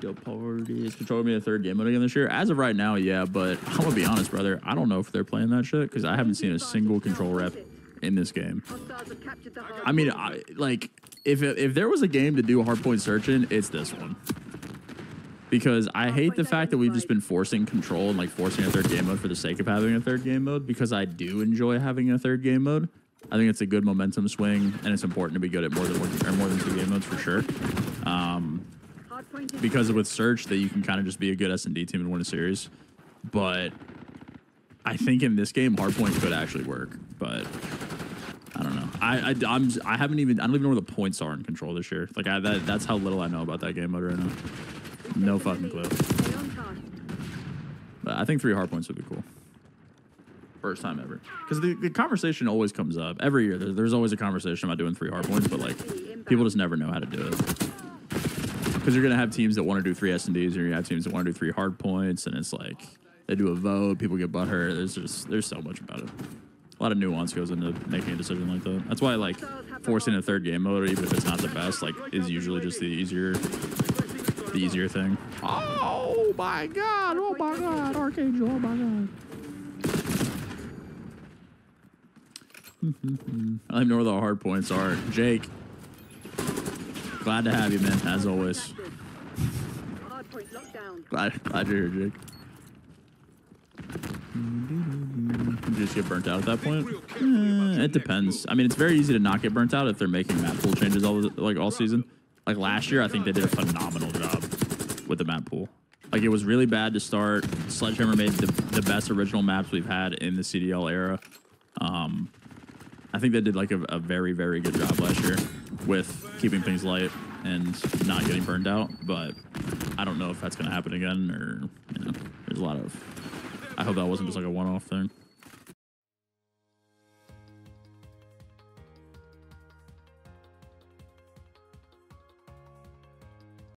the party. Is Control gonna be the third game mode again this year? As of right now, yeah. But I'm gonna be honest, brother. I don't know if they're playing that shit because I haven't seen a single control rep in this game. I mean, I, like if if there was a game to do a hardpoint searching, it's this one. Because I hate the fact that we've just been forcing control and like forcing a third game mode for the sake of having a third game mode. Because I do enjoy having a third game mode. I think it's a good momentum swing, and it's important to be good at more than one or more than two game modes for sure. Um, because with search, that you can kind of just be a good S and D team and win a series. But I think in this game, hardpoint could actually work. But I don't know. I, I I'm I haven't even I don't even know where the points are in control this year. Like I that that's how little I know about that game mode right now. No fucking clue. But I think three hard points would be cool. First time ever. Because the, the conversation always comes up. Every year, there, there's always a conversation about doing three hard points, but like people just never know how to do it. Because you're going to have teams that want to do three S&Ds, and you're going to have teams that want to do three hard points, and it's like they do a vote, people get butthurt. There's just, there's so much about it. A lot of nuance goes into making a decision like that. That's why like forcing a third game mode, even if it's not the best, like is usually just the easier the easier thing. Oh my god, oh my god, Archangel, oh my god. I don't even know where the hard points are. Jake, glad to have you, man, as always. Glad, glad you're here, Jake. You just get burnt out at that point? Eh, it depends. I mean, it's very easy to not get burnt out if they're making map pool changes all like all season. Like last year, I think they did a phenomenal job with the map pool. Like it was really bad to start. Sledgehammer made the, the best original maps we've had in the CDL era. Um, I think they did like a, a very very good job last year with keeping things light and not getting burned out. But I don't know if that's going to happen again or you know, there's a lot of. I hope that wasn't just like a one-off thing.